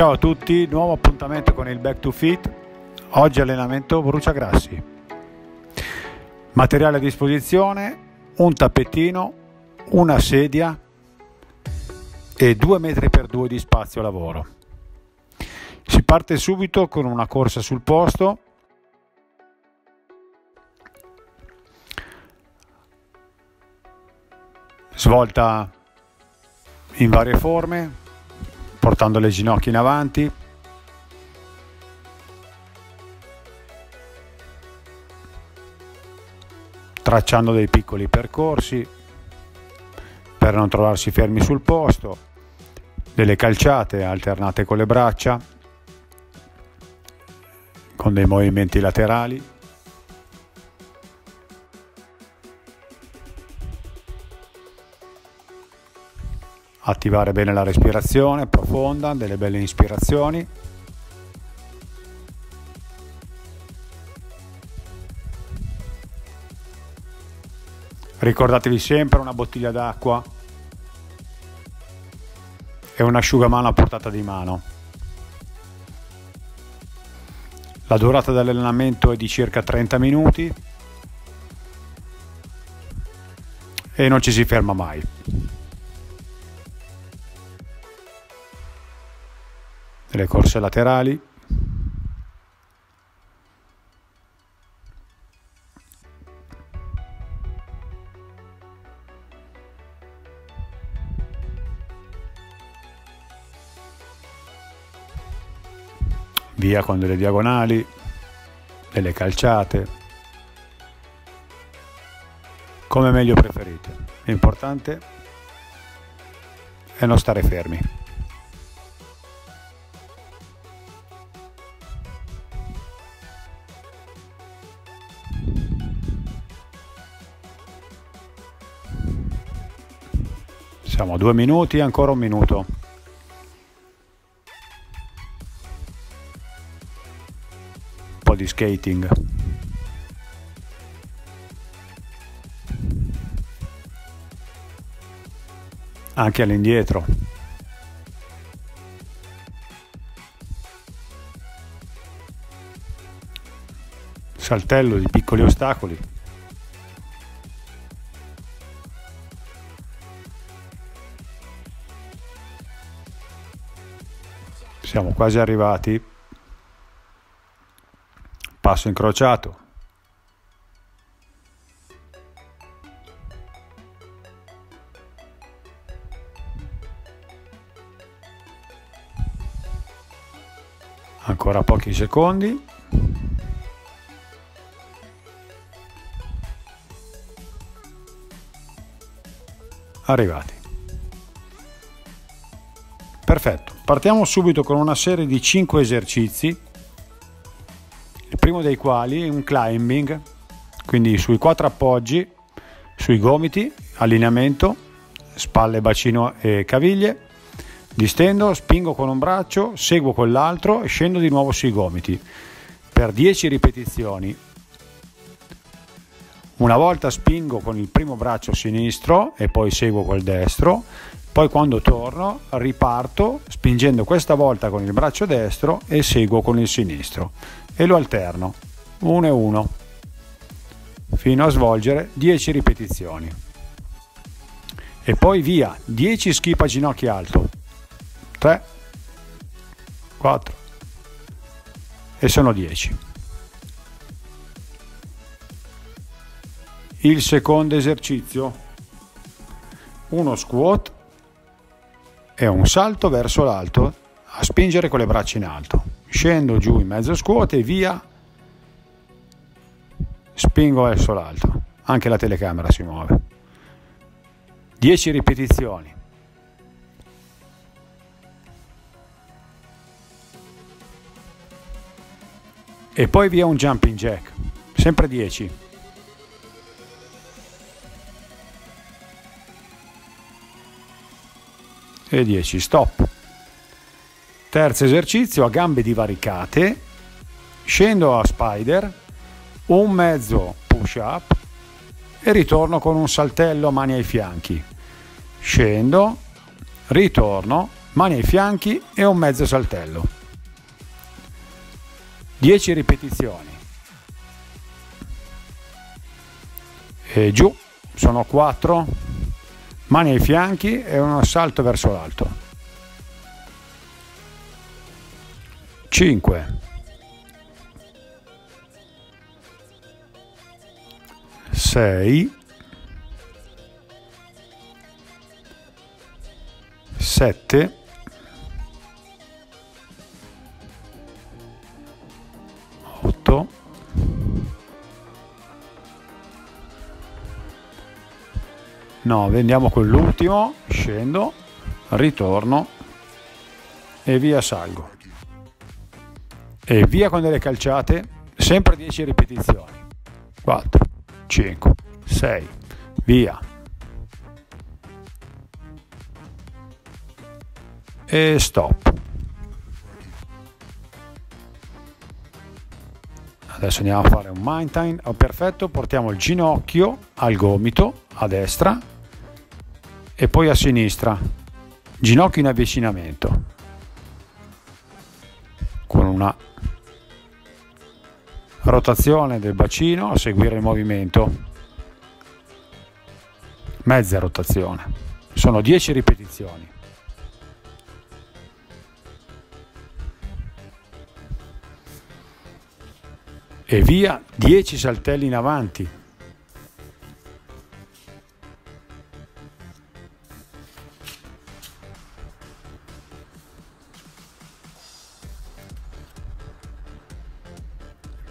Ciao a tutti, nuovo appuntamento con il Back to Fit. Oggi allenamento bruciagrassi. Materiale a disposizione, un tappetino, una sedia e 2 metri per 2 di spazio lavoro. Si parte subito con una corsa sul posto. Svolta in varie forme, portando le ginocchia in avanti. Tracciando dei piccoli percorsi per non trovarsi fermi sul posto, delle calciate alternate con le braccia, con dei movimenti laterali. Attivare bene la respirazione profonda, delle belle ispirazioni. Ricordatevi sempre una bottiglia d'acqua e un asciugamano a portata di mano. La durata dell'allenamento è di circa 30 minuti e non ci si ferma mai. Delle corse laterali. Via con delle diagonali, delle calciate, come meglio preferite. L'importante è non stare fermi. A due minuti, ancora un minuto. Un po' di skating. Anche all'indietro. Saltello di piccoli ostacoli. Siamo quasi arrivati. Passo incrociato. Ancora pochi secondi. Arrivati. Perfetto Partiamo subito con una serie di 5 esercizi, il primo dei quali è un climbing, quindi sui quattro appoggi, sui gomiti, allineamento, spalle, bacino e caviglie, distendo, spingo con un braccio, seguo con l'altro e scendo di nuovo sui gomiti per 10 ripetizioni. Una volta spingo con il primo braccio sinistro e poi seguo col destro, poi quando torno riparto spingendo questa volta con il braccio destro e seguo con il sinistro e lo alterno uno e uno fino a svolgere 10 ripetizioni. E poi via 10 skip a ginocchio alto 3 4 e sono 10. Il secondo esercizio uno squat e un salto verso l'alto a spingere con le braccia in alto. Scendo giù in mezzo scuote e via, spingo verso l'alto. Anche la telecamera si muove. 10 ripetizioni. E poi via un jumping jack, sempre 10. E 10 stop. Terzo esercizio a gambe divaricate, scendo a spider, un mezzo push up e ritorno con un saltello mani ai fianchi. Scendo, ritorno mani ai fianchi e un mezzo saltello. 10 ripetizioni. E giù, sono 4, mani ai fianchi e un salto verso l'alto. 5. 6 7 9 andiamo con l'ultimo scendo ritorno e via salgo. E via con delle calciate sempre 10 ripetizioni. 4 5 6 via. E stop. Adesso andiamo a fare un time. Oh, perfetto portiamo il ginocchio al gomito a destra e poi a sinistra ginocchio in avvicinamento con una rotazione del bacino a seguire il movimento. Mezza rotazione. Sono 10 ripetizioni. E via 10 saltelli in avanti.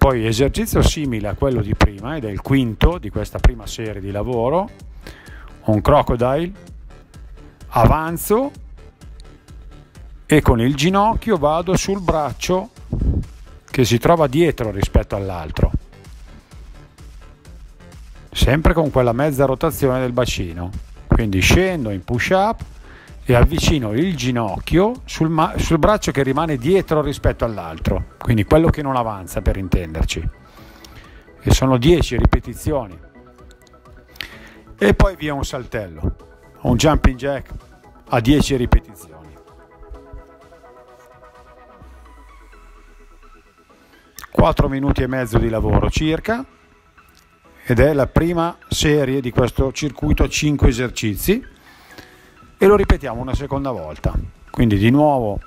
Poi esercizio simile a quello di prima ed è il quinto di questa prima serie di lavoro, un crocodile, avanzo. E con il ginocchio vado sul braccio che si trova dietro rispetto all'altro, sempre con quella mezza rotazione del bacino. Quindi scendo in push up e avvicino il ginocchio sul, ma- sul braccio che rimane dietro rispetto all'altro, quindi quello che non avanza per intenderci. E sono 10 ripetizioni. E poi via un saltello, un jumping jack a 10 ripetizioni. 4 minuti e mezzo di lavoro circa ed è la prima serie di questo circuito a 5 esercizi e lo ripetiamo una seconda volta. Quindi di nuovo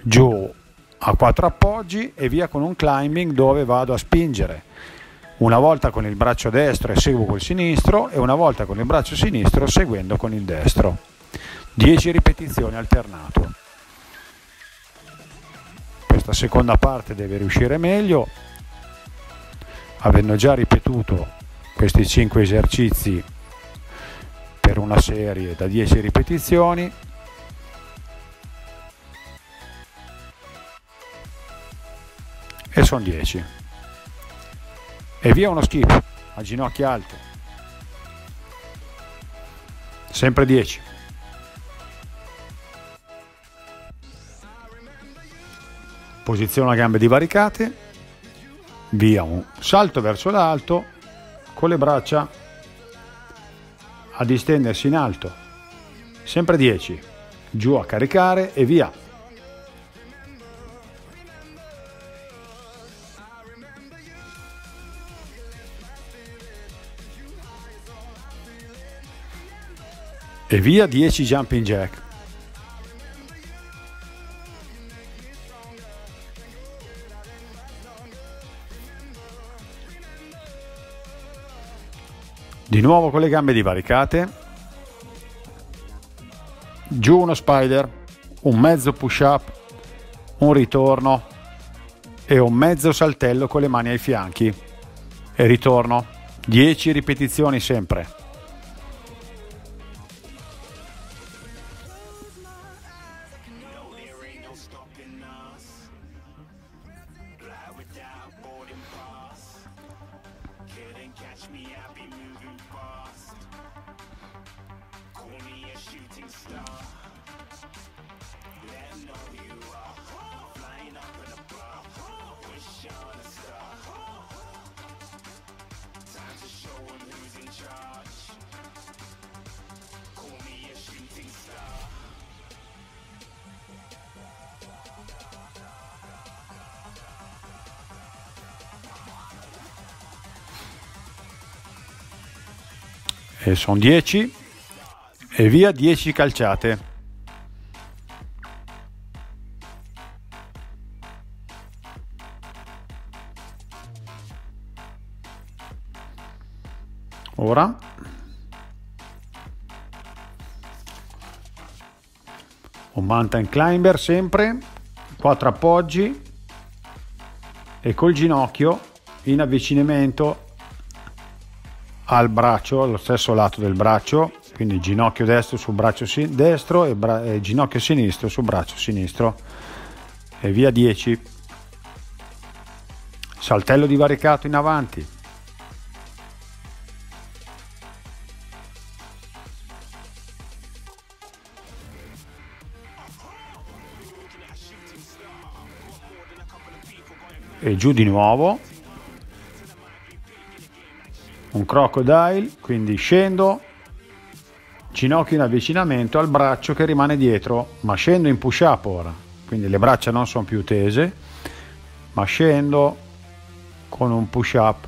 giù a 4 appoggi e via con un climbing dove vado a spingere una volta con il braccio destro e seguo col sinistro e una volta con il braccio sinistro seguendo con il destro. 10 ripetizioni alternato questa seconda parte deve riuscire meglio avendo già ripetuto questi 5 esercizi per una serie da 10 ripetizioni. E sono 10 e via uno skip a ginocchia alte sempre 10 posiziona gambe divaricate, via un salto verso l'alto con le braccia a distendersi in alto, sempre 10, giù a caricare e via. E via 10 jumping jack. Di nuovo con le gambe divaricate. Giù uno spider, un mezzo push up, un ritorno e un mezzo saltello con le mani ai fianchi. E ritorno. 10 ripetizioni sempre. E sono 10 e via 10 calciate. Ora. Un mountain climber sempre, quattro appoggi. E col ginocchio in avvicinamento al braccio, allo stesso lato del braccio, quindi ginocchio destro sul braccio destro e, bra- e ginocchio sinistro sul braccio sinistro e via 10. Saltello divaricato in avanti. E giù di nuovo un crocodile, quindi scendo, ginocchio in avvicinamento al braccio che rimane dietro, ma scendo in push up ora, quindi le braccia non sono più tese, ma scendo con un push up,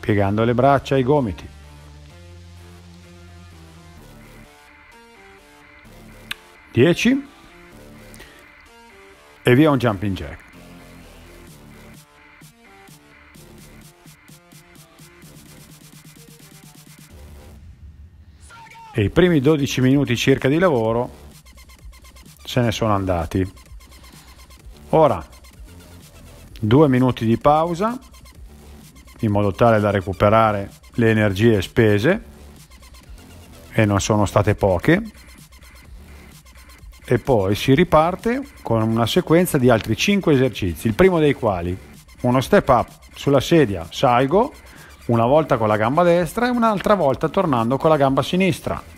piegando le braccia ai gomiti. Dieci e via un jumping jack. E i primi 12 minuti circa di lavoro se ne sono andati. Ora due minuti di pausa in modo tale da recuperare le energie spese e non sono state poche e poi si riparte con una sequenza di altri 5 esercizi, il primo dei quali uno step up sulla sedia, salgo una volta con la gamba destra e un'altra volta tornando con la gamba sinistra.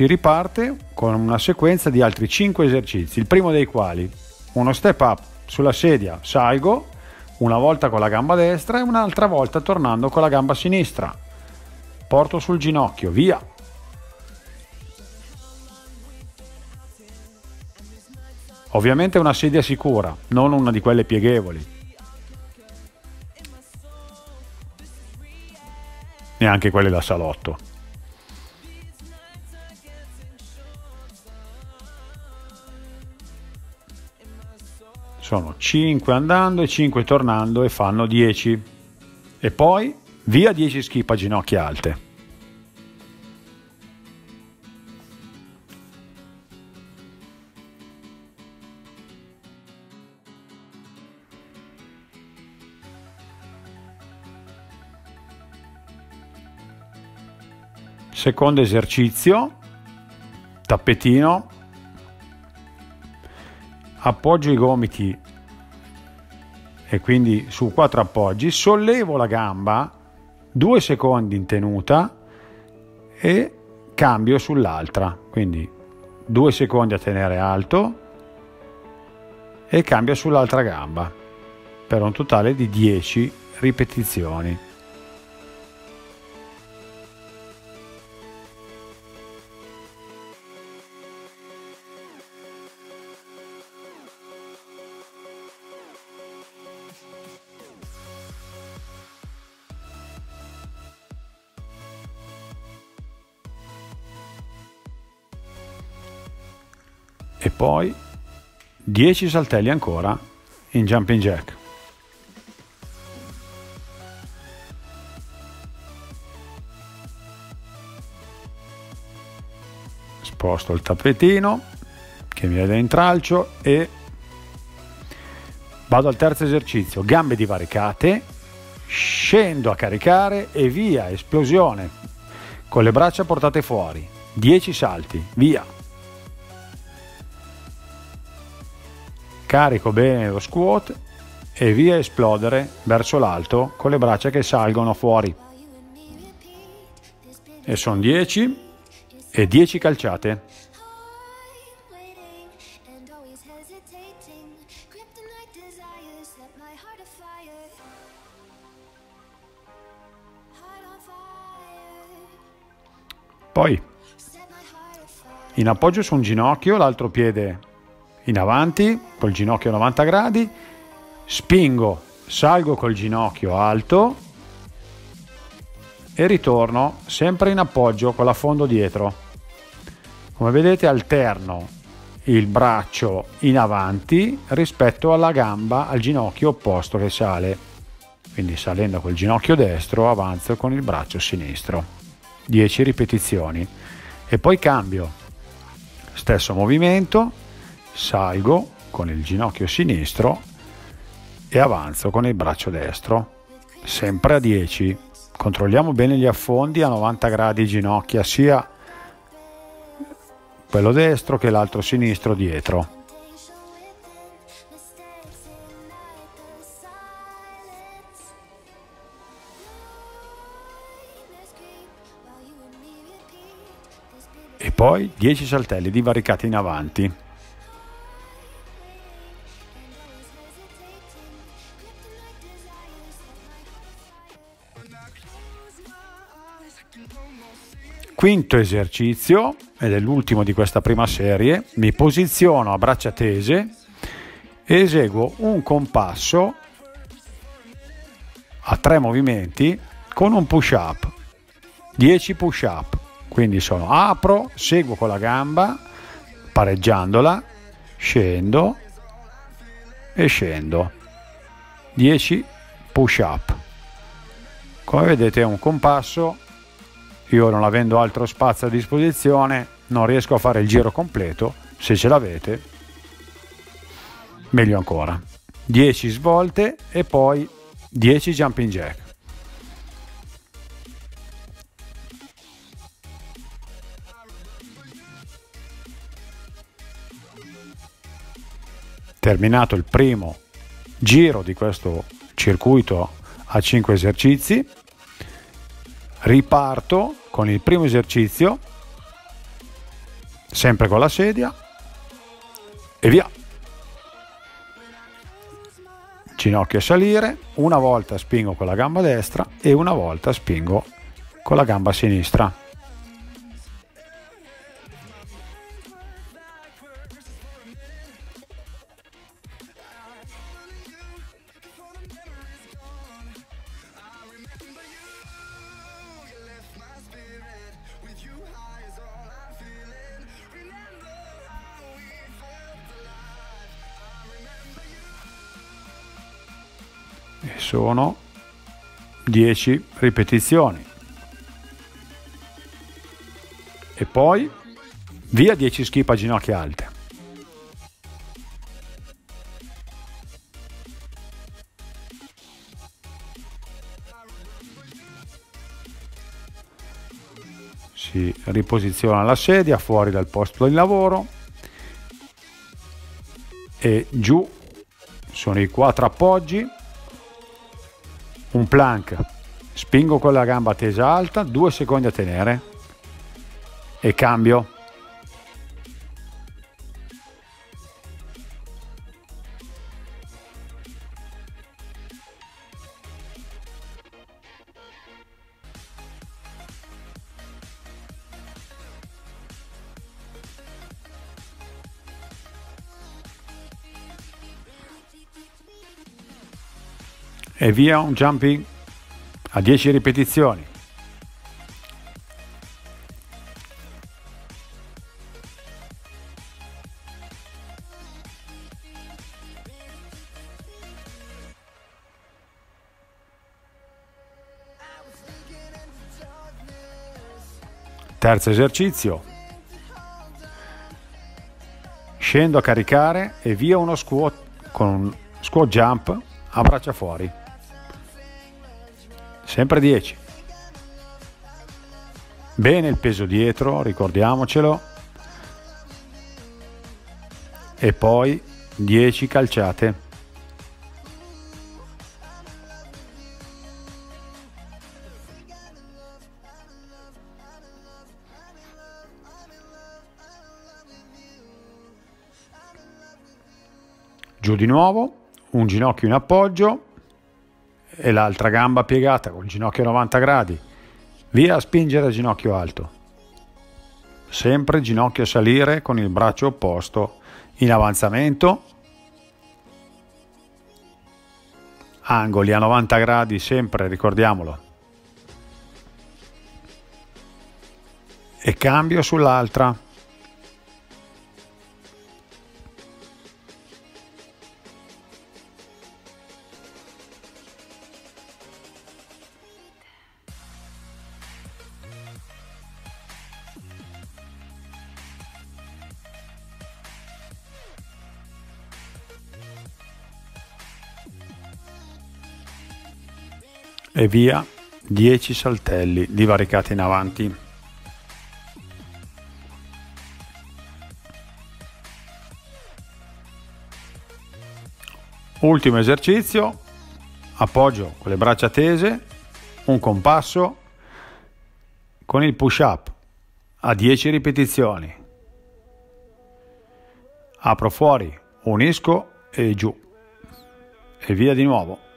Si riparte con una sequenza di altri 5 esercizi, il primo dei quali uno step up sulla sedia, salgo una volta con la gamba destra e un'altra volta tornando con la gamba sinistra. Porto sul ginocchio, via. Ovviamente una sedia sicura, non una di quelle pieghevoli. Neanche quelle da salotto. Sono 5 andando e 5 tornando e fanno 10 e poi via 10 skip a ginocchia alte. Secondo esercizio tappetino appoggio i gomiti e quindi su quattro appoggi, sollevo la gamba due secondi in tenuta e cambio sull'altra, quindi due secondi a tenere alto e cambio sull'altra gamba per un totale di 10 ripetizioni. E poi 10 saltelli ancora in jumping jack. Sposto il tappetino che mi vede in tralcio e vado al terzo esercizio, gambe divaricate, scendo a caricare e via, esplosione, con le braccia portate fuori, 10 salti, via. Carico bene lo squat e via esplodere verso l'alto con le braccia che salgono fuori. E sono 10 e 10 calciate. Poi in appoggio su un ginocchio, l'altro piede in avanti, col ginocchio a 90 gradi, spingo, salgo col ginocchio alto e ritorno sempre in appoggio con la fondo dietro. Come vedete alterno il braccio in avanti rispetto alla gamba, al ginocchio opposto che sale. Quindi salendo col ginocchio destro avanzo con il braccio sinistro. 10 ripetizioni e poi cambio stesso movimento salgo con il ginocchio sinistro e avanzo con il braccio destro sempre a 10 controlliamo bene gli affondi a 90 gradi ginocchia sia quello destro che l'altro sinistro dietro e poi 10 saltelli divaricati in avanti. Quinto esercizio, ed è l'ultimo di questa prima serie, mi posiziono a braccia tese e eseguo un compasso a tre movimenti con un push up, 10 push up. Quindi sono apro, seguo con la gamba, pareggiandola, scendo e scendo. 10 push up. Come vedete è un compasso, io non avendo altro spazio a disposizione non riesco a fare il giro completo, se ce l'avete meglio ancora. 10 svolte e poi 10 jumping jack. terminato il primo giro di questo circuito a 5 esercizi, riparto con il primo esercizio, sempre con la sedia, e via. Ginocchio a salire, una volta spingo con la gamba destra e una volta spingo con la gamba sinistra. Sono 10 ripetizioni. E poi via 10 skip a ginocchia alte. Si riposiziona la sedia fuori dal posto di lavoro e giù sono i quattro appoggi un plank, spingo con la gamba tesa alta, due secondi a tenere e cambio. e via un jumping a 10 ripetizioni. Terzo esercizio. Scendo a caricare e via uno squat con un squat jump a braccia fuori. Sempre 10. Bene il peso dietro, ricordiamocelo. E poi 10 calciate. Giù di nuovo, un ginocchio in appoggio e l'altra gamba piegata con il ginocchio a 90 gradi. Via a spingere a ginocchio alto. Sempre ginocchio a salire con il braccio opposto in avanzamento. Angoli a 90 gradi sempre, ricordiamolo. E cambio sull'altra. E via 10 saltelli divaricati in avanti. Ultimo esercizio, appoggio con le braccia tese, un compasso con il push up a 10 ripetizioni. Apro fuori, unisco e giù e via di nuovo.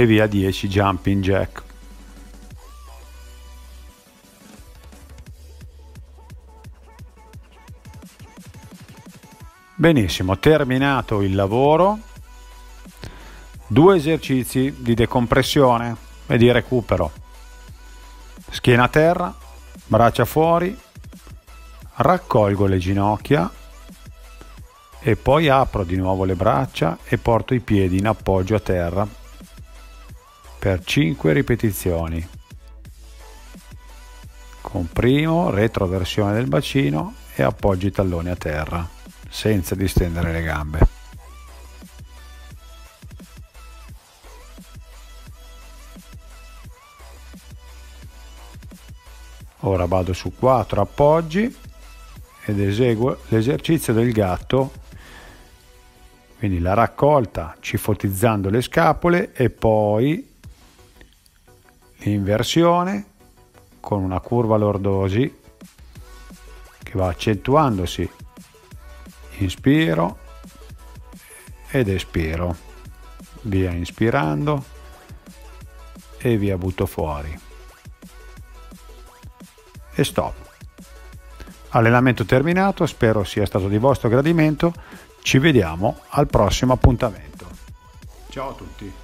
E via 10 jumping jack. Benissimo, terminato il lavoro, due esercizi di decompressione e di recupero. Schiena a terra, braccia fuori, raccolgo le ginocchia e poi apro di nuovo le braccia e porto i piedi in appoggio a terra per 5 ripetizioni. Comprimo, retroversione del bacino e appoggio i talloni a terra, senza distendere le gambe. Ora vado su 4 appoggi ed eseguo l'esercizio del gatto, quindi la raccolta cifotizzando le scapole e poi inversione con una curva lordosi che va accentuandosi. Inspiro ed espiro. Via inspirando e via butto fuori. E stop. Allenamento terminato spero sia stato di vostro gradimento. Ci vediamo al prossimo appuntamento. Ciao a tutti